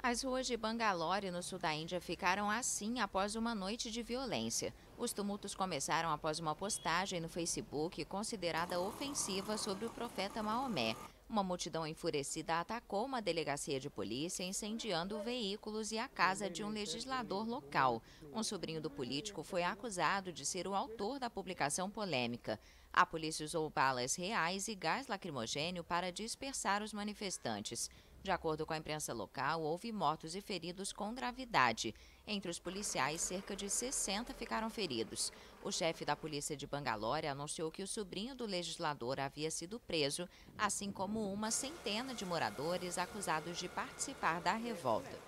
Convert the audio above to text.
As ruas de Bangalore, no sul da Índia, ficaram assim após uma noite de violência. Os tumultos começaram após uma postagem no Facebook considerada ofensiva sobre o profeta Maomé. Uma multidão enfurecida atacou uma delegacia de polícia, incendiando veículos e a casa de um legislador local. Um sobrinho do político foi acusado de ser o autor da publicação polêmica. A polícia usou balas reais e gás lacrimogênio para dispersar os manifestantes. De acordo com a imprensa local, houve mortos e feridos com gravidade. Entre os policiais, cerca de 60 ficaram feridos. O chefe da polícia de Bangalore anunciou que o sobrinho do legislador havia sido preso, assim como uma centena de moradores acusados de participar da revolta.